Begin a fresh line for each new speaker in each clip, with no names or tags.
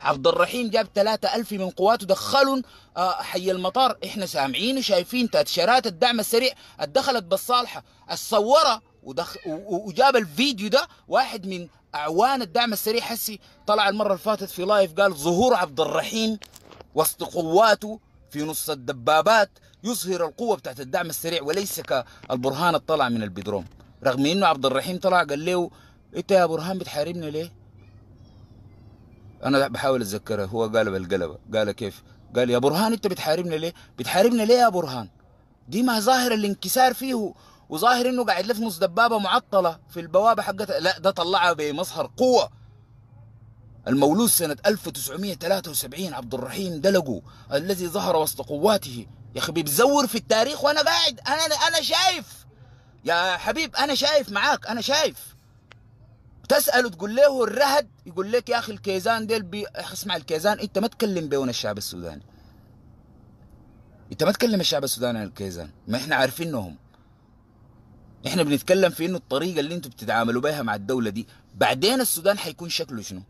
عبد الرحيم جاب ثلاثة ألف من قواته دخلهم آه، حي المطار. إحنا سامعين وشايفين تأشيرات الدعم السريع اتدخلت بالصالحة. الصورة ودخ... وجاب الفيديو ده واحد من أعوان الدعم السريع. حسي طلع المرة اللي فاتت في لايف قال ظهور عبد الرحيم وسط قواته في نص الدبابات يظهر القوة بتاعت الدعم السريع وليس كالبرهان الطلع من البدروم. رغم إنه عبد الرحيم طلع قال له انت يا برهان بتحاربني ليه؟ أنا بحاول أتذكرها. هو قال بالقلبه قال كيف؟ قال يا برهان أنت بتحاربني ليه؟ بتحاربني ليه يا برهان؟ دي ما ظاهر الانكسار فيه وظاهر إنه قاعد لف نص دبابة معطلة في البوابة حقتها. لا ده طلعها بمظهر قوة. المولود سنة 1973 عبد الرحيم دلقو الذي ظهر وسط قواته. يا أخي بيزور في التاريخ وأنا قاعد. أنا أنا شايف. يا حبيب أنا شايف معاك. أنا شايف. تسأله تقول له الرهد يقول لك يا أخي الكيزان ديل بي اسمع الكيزان أنت ما تكلم بين الشعب السوداني. أنت ما تكلم الشعب السوداني عن الكيزان ما إحنا عارفينهم إحنا بنتكلم في إنه الطريقة اللي أنتوا بتتعاملوا بها مع الدولة دي بعدين السودان حيكون شكله شنو؟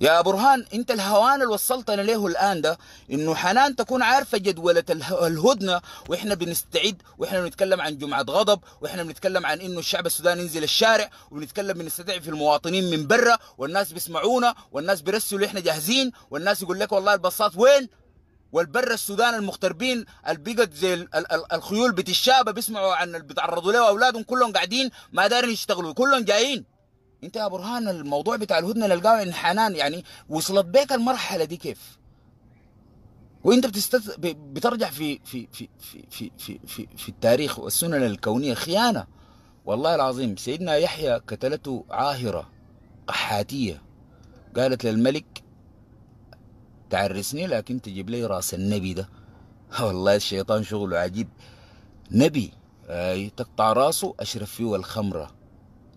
يا برهان انت الهوان اللي وصلتنا له الآن ده إنه حنان تكون عارفة جدولة اله- الهدنة وإحنا بنستعد وإحنا بنتكلم عن جمعة غضب وإحنا بنتكلم عن إنه الشعب السوداني ينزل الشارع وبنتكلم بنستدعي المواطنين من برا والناس بيسمعونا والناس بيرسلوا إحنا جاهزين والناس يقول لك والله البساط وين؟ والبر السودان المغتربين اللي بقت زي ال- ال- ال- الخيول بيت الشابه بيسمعوا عن اللي بيتعرضوا له اولادهم كلهم قاعدين ما دارين يشتغلوا كلهم جايين. انت يا برهان الموضوع بتاع الهدنة نلقاه ان حنان يعني وصلت بيك المرحلة دي كيف؟ وانت بتستت... ب- بترجع في في في في في في في, في التاريخ والسنن الكونية خيانة. والله العظيم سيدنا يحيى قتلته عاهرة قحاتية. قالت للملك تعرسني لكن تجيب لي رأس النبي ده. والله الشيطان شغله عجيب. نبي آي تقطع راسه أشرف فيه الخمرة.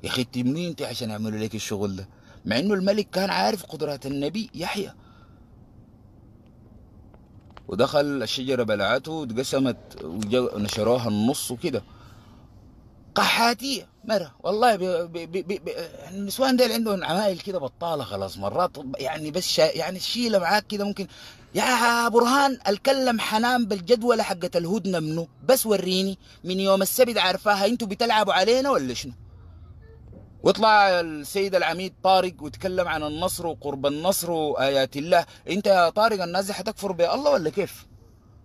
يا أخي أنت منين أنت عشان يعملوا لك الشغل ده؟ مع إنه الملك كان عارف قدرات النبي يحيى. ودخل الشجرة بلعته واتقسمت ونشروها النص وكده. قحاتية مرة. والله بي بي بي بي النسوان ديل عندهم عمايل كده بطالة خلاص مرات يعني بس شا يعني الشيله معاك كده ممكن. يا برهان الكلم حنان بالجدولة حقت الهدنة منه بس وريني من يوم السبت عارفاها أنتوا بتلعبوا علينا ولا شنو؟ واطلع السيد العميد طارق وتكلم عن النصر وقرب النصر وآيات الله. انت يا طارق الناس حتكفر بالله ولا كيف؟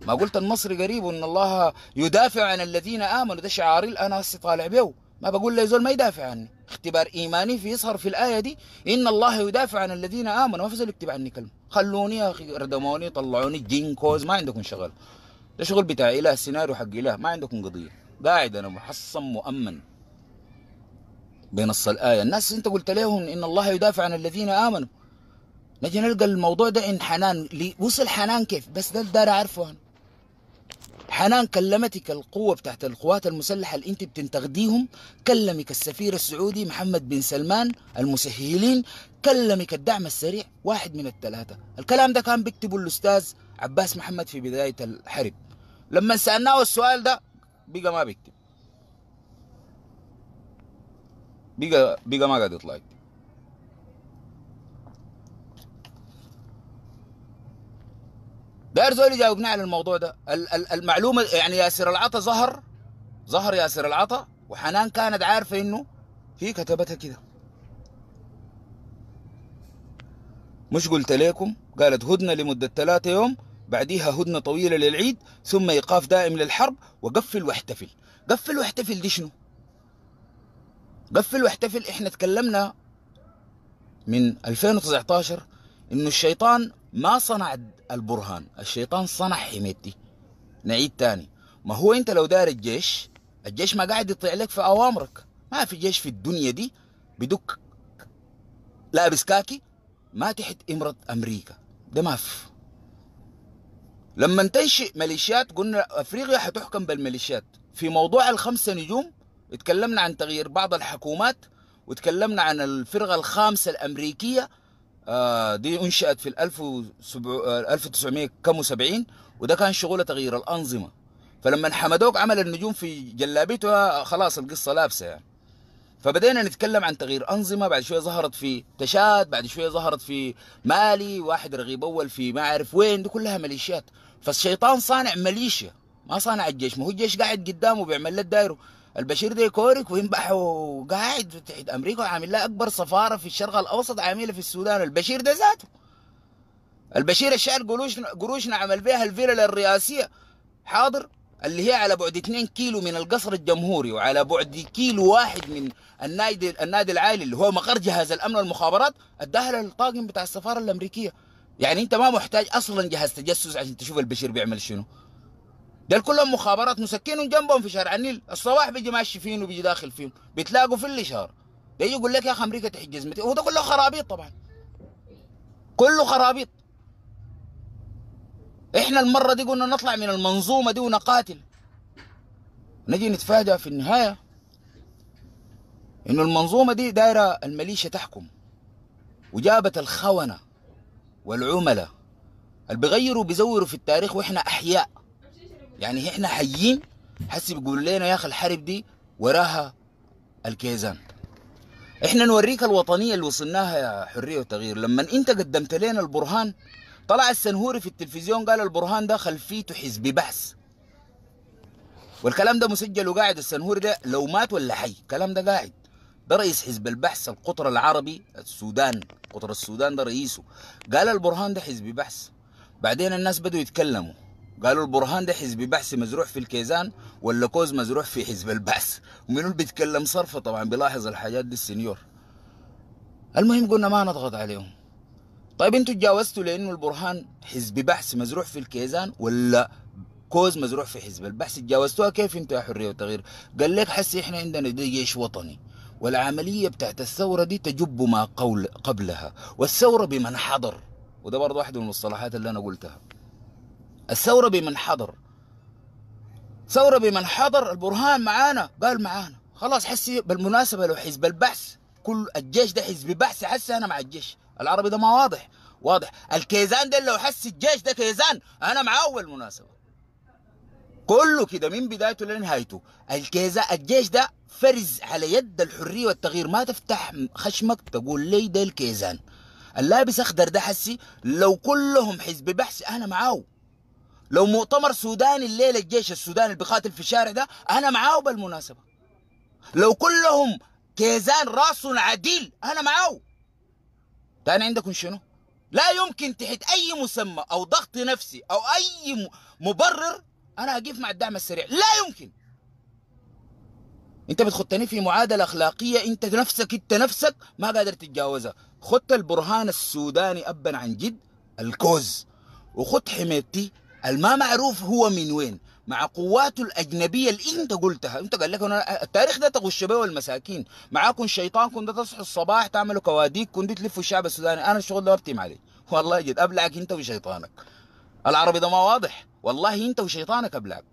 ما قلت النصر قريب وإن الله يدافع عن الذين آمنوا. ده شعاري أنا هسه طالع بيه ما بقول له زول ما يدافع عني. اختبار إيماني في يظهر في الآية دي. إن الله يدافع عن الذين آمنوا. ما في زول يكتب عني كلمة. خلوني يا أخي ردموني طلعوني جينكوز ما عندكم شغل. ده شغل بتاع إله سيناريو حق إله. ما عندكم قضية. قاعد أنا محصن مؤمن. بنص الآية. الناس انت قلت لهم إن الله يدافع عن الذين آمنوا. نجي نلقى الموضوع ده إن حنان وصل حنان كيف؟ بس ده دار اعرفه أنا. حنان كلمتك القوة بتاعت القوات المسلحة اللي انت بتنتقديهم. كلمك السفير السعودي محمد بن سلمان المسهلين. كلمك الدعم السريع واحد من الثلاثة. الكلام ده كان بيكتبه الأستاذ عباس محمد في بداية الحرب. لما سألناه السؤال ده بقى ما بيكتب. بقى بقى ما قاعد يطلع يكتب داير زول يجاوبنا على الموضوع ده. ال- ال- المعلومة يعني ياسر العطا ظهر ظهر ياسر العطا وحنان كانت عارفة إنه هي كتبتها كده. مش قلت لكم قالت هدنة لمدة ثلاثة يوم بعديها هدنة طويلة للعيد ثم إيقاف دائم للحرب وقفل واحتفل. قفل واحتفل دي شنو؟ قفل واحتفل. إحنا تكلمنا من 2019 إنه الشيطان ما صنع البرهان الشيطان صنع حميتي نعيد تاني. ما هو أنت لو دار الجيش الجيش ما قاعد يطيع لك في أوامرك. ما في جيش في الدنيا دي بدك لابس كاكي ما تحت إمرة أمريكا. ده ما في. لما تنشئ ميليشيات قلنا أفريقيا حتحكم بالميليشيات. في موضوع الخمسة نجوم اتكلمنا عن تغيير بعض الحكومات وتكلمنا عن الفرقة الخامسة الأمريكية آه دي انشأت في ال 1970 وده كان شغله تغيير الأنظمة. فلما حمدوك عمل النجوم في جلابيته خلاص القصة لابسة يعني. فبدينا نتكلم عن تغيير أنظمة بعد شوية ظهرت في تشاد بعد شوية ظهرت في مالي واحد رغيب أول في ما أعرف وين دي كلها ميليشيات. فالشيطان صانع ميليشيا ما صانع الجيش ما هو الجيش قاعد قدامه بيعمل له دايره البشير ده يكورك وينبح وقاعد تحت أمريكا وعامل لها أكبر سفارة في الشرق الأوسط عاملة في السودان. البشير ده ذاته. البشير الشعر قروشنا قروشنا عمل بها الفيلا الرئاسيه حاضر؟ اللي هي على بعد 2 كيلو من القصر الجمهوري وعلى بعد كيلو واحد من النادي النادي العالي اللي هو مقر جهاز الأمن والمخابرات أداها للطاقم بتاع السفارة الأمريكية. يعني أنت ما محتاج أصلا جهاز تجسس عشان تشوف البشير بيعمل شنو. دول كلهم مخابرات مسكينهم جنبهم في شارع النيل. الصباح بيجي ماشي فيهم وبيجي داخل فيهم. بيتلاقوا في الاشاره ده يجي يقول لك يا أخي أمريكا تحجز متى؟ هو ده كله خرابيط طبعا. كله خرابيط. إحنا المرة دي قلنا نطلع من المنظومة دي ونقاتل. نجي نتفاجأ في النهاية إنه المنظومة دي دايرة الميليشيا تحكم. وجابت الخونة والعملاء. اللي بيغيروا بيزوروا في التاريخ وإحنا أحياء. يعني إحنا حيين. حسي بيقولوا لنا يا أخي الحرب دي وراها الكيزان. إحنا نوريك الوطنية اللي وصلناها يا حرية وتغيير. لما أنت قدمت لنا البرهان طلع السنهوري في التلفزيون قال البرهان ده خلفيته حزب بحث. والكلام ده مسجل وقاعد. السنهوري ده لو مات ولا حي الكلام ده قاعد. ده رئيس حزب البعث القطر العربي السودان. قطر السودان ده رئيسه. قال البرهان ده حزب بعث. بعدين الناس بدوا يتكلموا. قالوا البرهان ده حزب بعث مزروع في الكيزان ولا كوز مزروع في حزب البعث؟ ومنو بيتكلم صرفة؟ طبعا بيلاحظ الحاجات دي السنيور المهم قلنا ما نضغط عليهم. طيب أنتوا تجاوزتوا لأنه البرهان حزب بعث مزروع في الكيزان ولا كوز مزروع في حزب البحث؟ تجاوزتوها كيف أنتوا يا حرية وتغيير؟ قال لك حسي إحنا عندنا جيش وطني والعملية بتاعت الثورة دي تجب ما قول قبلها والثورة بمن حضر. وده برضه واحد من المصطلحات اللي أنا قلتها. الثورة بمن حضر. ثورة بمن حضر البرهان معانا قال معانا. خلاص حسي بالمناسبة لو حزب البحث كل الجيش ده حزب بحث حسي أنا مع الجيش. العربي ده ما واضح واضح. الكيزان ده لو حس الجيش ده كيزان أنا معاه أول مناسبة. كله كده من بدايته لنهايته. الكيزان الجيش ده فرز على يد الحرية والتغيير. ما تفتح خشمك تقول لي ده الكيزان. اللابس أخضر ده حسي لو كلهم حزب بحث أنا معاه لو مؤتمر سوداني الليلة الجيش السوداني اللي بيقاتل في الشارع ده أنا معاه بالمناسبة. لو كلهم كيزان راس عديل أنا معاه تاني عندكم شنو؟ لا يمكن تحت أي مسمى أو ضغط نفسي أو أي مبرر أنا أقف مع الدعم السريع. لا يمكن. أنت بتخطني في معادلة أخلاقية أنت نفسك أنت نفسك ما قادر تتجاوزها. خدت البرهان السوداني أبا عن جد الكوز. وخد حميتي الما معروف هو من وين؟ مع قواته الأجنبية اللي أنت قلتها. أنت قال لك أنا التاريخ ده تغش به والمساكين. معاكم شيطان كنت تصحوا الصباح تعملوا كواديك كنت تلفوا الشعب السوداني. أنا الشغل ده بتم عليه والله جد أبلعك أنت وشيطانك. العربي ده ما واضح. والله أنت وشيطانك أبلعك.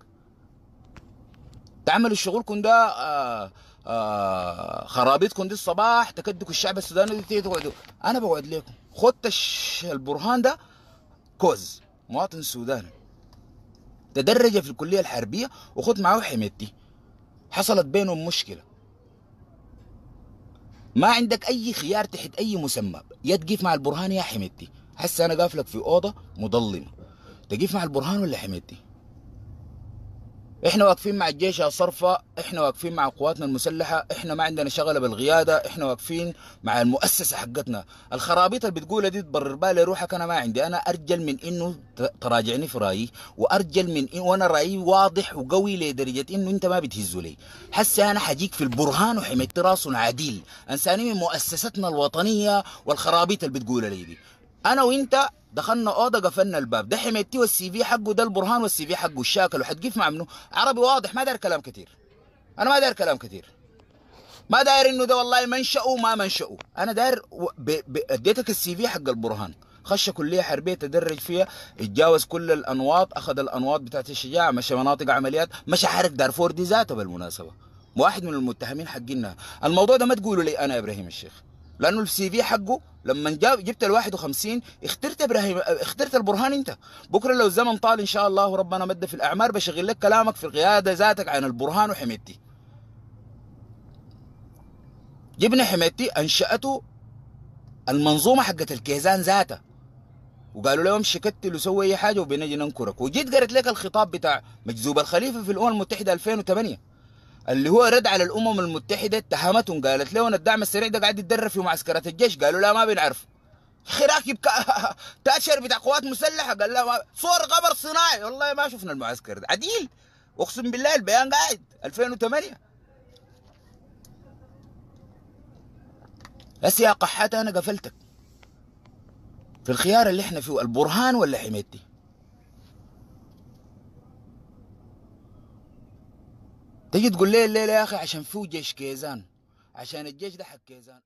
تعملوا الشغل كن ده آه آه خرابيطكم دي الصباح تكدكوا الشعب السوداني تقعدوا. أنا بقعد لكم. خدت البرهان ده كوز. مواطن سوداني تدرج في الكلية الحربية وخد معاه حميتي. حصلت بينهم مشكلة. ما عندك أي خيار تحت أي مسمى. يا تقيف مع البرهان يا حميتي. هسه أنا قافلك في أوضة مظلمه تقيف مع البرهان ولا حميتي؟ إحنا واقفين مع الجيش يا صرفة إحنا واقفين مع قواتنا المسلحة إحنا ما عندنا شغلة بالقيادة إحنا واقفين مع المؤسسة حقتنا. الخرابيط اللي بتقولها دي تبرر بالي روحك أنا ما عندي. أنا أرجل من إنه تراجعني في رأيي وأرجل من إن وأنا رأيي واضح وقوي لدرجة إنه أنت ما بتهزوا لي. حسي أنا حجيك في البرهان وحميت رأس عديل. انساني من مؤسستنا الوطنية والخرابيط اللي بتقولها لي دي. أنا وأنت دخلنا أوضة قفلنا الباب. ده حميتي والسي في حقه ده البرهان والسي في حقه. الشاكل وحتقيف مع منه عربي واضح ما داير كلام كثير. أنا ما داير كلام كثير. ما داير إنه ده والله منشأه ما منشأه أنا داير أديتك السي في حق البرهان. خش كلية حربية تدرج فيها اتجاوز كل الانواط أخذ الانواط بتاعت الشجاعة مشى مناطق عمليات مشى حرق دارفور دي ذاته بالمناسبة. واحد من المتهمين حقنا. الموضوع ده ما تقولوا لي أنا إبراهيم الشيخ. لأنه السي في حقه لما جاب جبت ال 51 اخترت إبراهيم اخترت البرهان أنت. بكرة لو الزمن طال إن شاء الله وربنا مد في الأعمار بشغل لك كلامك في القيادة ذاتك عن البرهان وحميتي جبنا حميتي أنشأته المنظومة حقت الكيزان ذاتها وقالوا له امشي كتل وسوي أي حاجة وبنجي ننكرك. وجيت قريت لك الخطاب بتاع مجذوب الخليفة في الأمم المتحدة 2008 اللي هو رد على الأمم المتحدة اتهمتهم قالت لهم الدعم السريع ده قاعد يتدرب في معسكرات الجيش. قالوا لا ما بنعرف أخي راكب تأشر بتاع قوات مسلحة. قال لا ما صور قمر صناعي. والله ما شفنا المعسكر ده. عديل. أقسم بالله البيان قاعد. 2008 بس يا قحات أنا قفلتك. في الخيار اللي إحنا فيه البرهان ولا حميتي تجي تقول لي الليلة يا أخي؟ عشان فيه جيش كيزان. عشان الجيش ده حق كيزان.